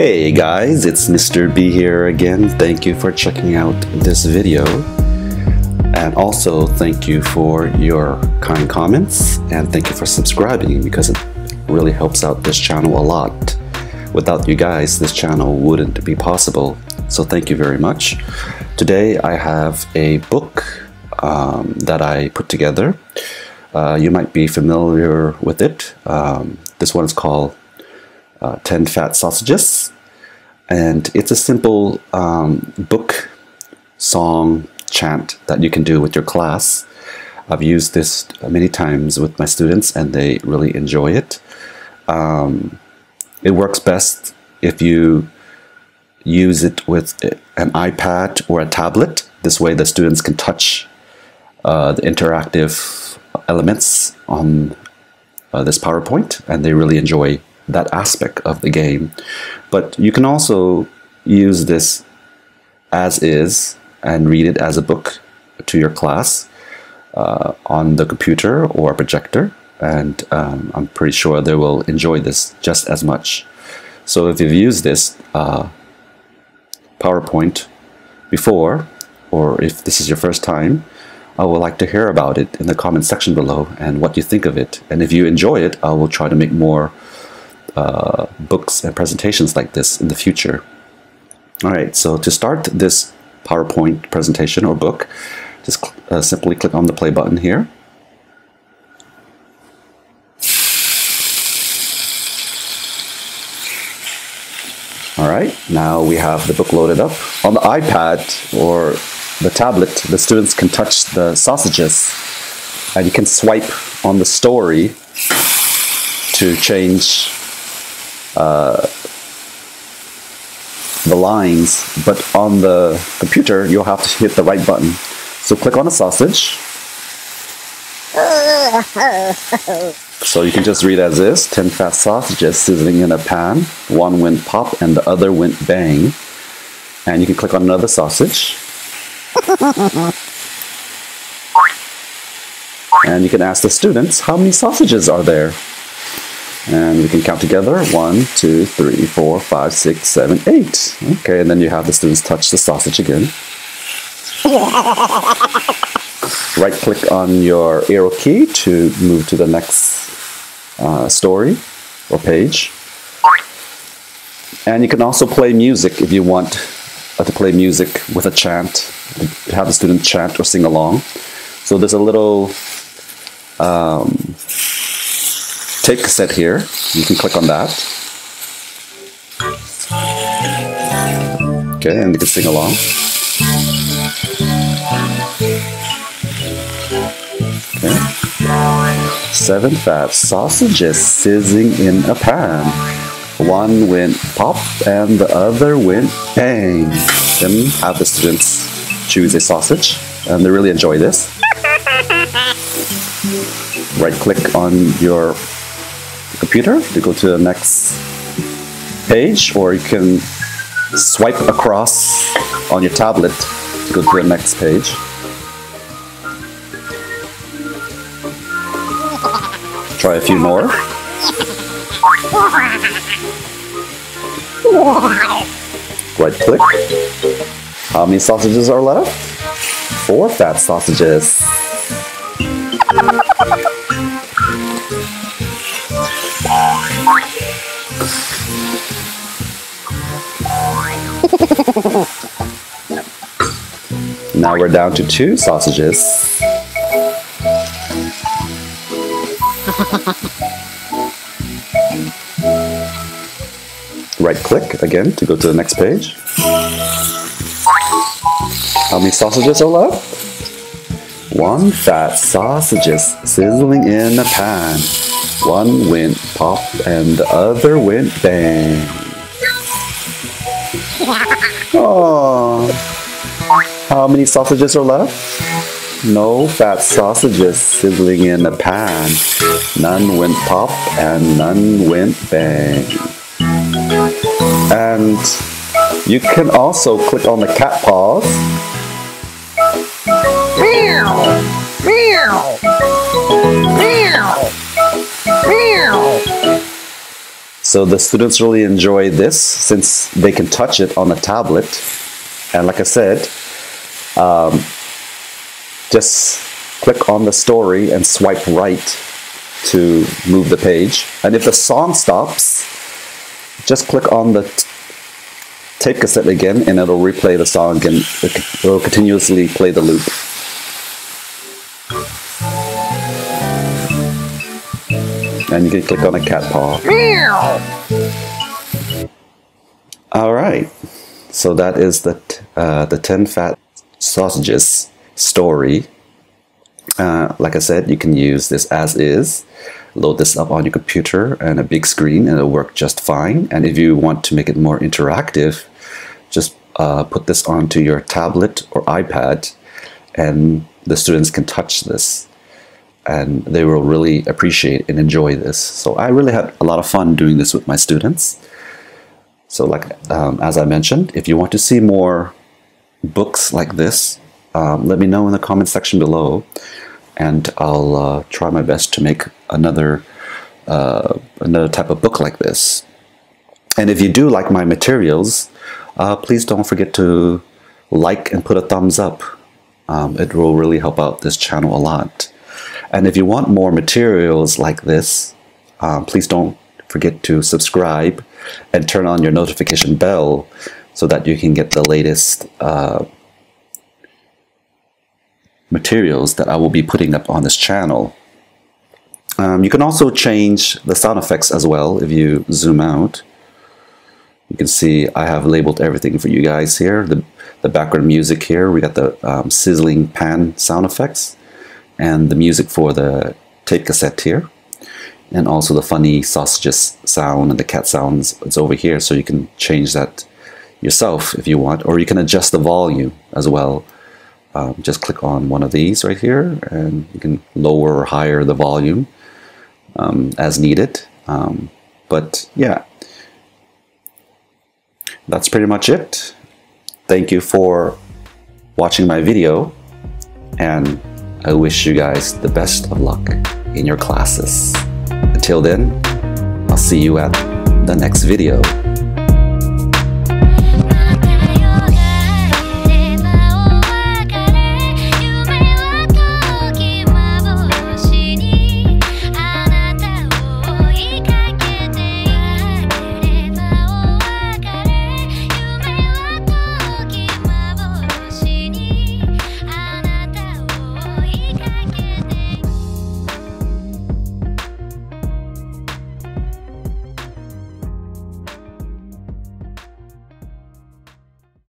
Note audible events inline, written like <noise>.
Hey guys, it's Mr. B here again. Thank you for checking out this video. And also thank you for your kind comments and thank you for subscribing because it really helps out this channel a lot. Without you guys, this channel wouldn't be possible. So thank you very much. Today I have a book um, that I put together. Uh, you might be familiar with it. Um, this one is called uh, 10 Fat Sausages. And it's a simple um, book, song, chant that you can do with your class. I've used this many times with my students and they really enjoy it. Um, it works best if you use it with an iPad or a tablet. This way the students can touch uh, the interactive elements on uh, this PowerPoint and they really enjoy that aspect of the game. But you can also use this as is and read it as a book to your class uh, on the computer or projector. And um, I'm pretty sure they will enjoy this just as much. So if you've used this uh, PowerPoint before, or if this is your first time, I would like to hear about it in the comment section below and what you think of it. And if you enjoy it, I will try to make more uh, books and presentations like this in the future. All right, so to start this PowerPoint presentation or book, just uh, simply click on the play button here. All right, now we have the book loaded up. On the iPad or the tablet, the students can touch the sausages and you can swipe on the story to change uh, the lines, but on the computer, you'll have to hit the right button. So click on a sausage. So you can just read as is 10 fat sausages sizzling in a pan. One went pop and the other went bang. And you can click on another sausage. <laughs> and you can ask the students, how many sausages are there? And we can count together. One, two, three, four, five, six, seven, eight. Okay, and then you have the students touch the sausage again. <laughs> right click on your arrow key to move to the next uh, story or page. And you can also play music if you want uh, to play music with a chant, have the student chant or sing along. So there's a little um, take set here. You can click on that. Okay, and you can sing along. Okay. Seven fat sausages sizzling in a pan. One went pop and the other went bang. Then have the students choose a sausage and they really enjoy this. <laughs> Right click on your computer to go to the next page or you can swipe across on your tablet to go to the next page. Try a few more. Right click. How many sausages are left? Four fat sausages. <laughs> now we're down to two sausages. <laughs> right click again to go to the next page. How many sausages are left? One fat sausages sizzling in a pan. One went pop and the other went bang. <laughs> Oh, how many sausages are left? No fat sausages sizzling in a pan. None went pop and none went bang. And you can also click on the cat paws. Meow! Meow! Meow! So the students really enjoy this since they can touch it on a tablet. And like I said, um, just click on the story and swipe right to move the page. And if the song stops, just click on the tape cassette again and it'll replay the song and It will continuously play the loop. And you can click on a cat paw. Meow. All right. So that is the uh, the ten fat sausages story. Uh, like I said, you can use this as is. Load this up on your computer and a big screen, and it'll work just fine. And if you want to make it more interactive, just uh, put this onto your tablet or iPad, and the students can touch this and they will really appreciate and enjoy this. So I really had a lot of fun doing this with my students. So like um, as I mentioned, if you want to see more books like this, um, let me know in the comment section below, and I'll uh, try my best to make another uh, another type of book like this. And if you do like my materials, uh, please don't forget to like and put a thumbs up. Um, it will really help out this channel a lot. And if you want more materials like this, um, please don't forget to subscribe and turn on your notification bell so that you can get the latest uh, materials that I will be putting up on this channel. Um, you can also change the sound effects as well if you zoom out. You can see I have labeled everything for you guys here. The, the background music here, we got the um, sizzling pan sound effects and the music for the tape cassette here. And also the funny sausages sound and the cat sounds it's over here so you can change that yourself if you want or you can adjust the volume as well. Um, just click on one of these right here and you can lower or higher the volume um, as needed. Um, but yeah. That's pretty much it thank you for watching my video and I wish you guys the best of luck in your classes. Until then, I'll see you at the next video.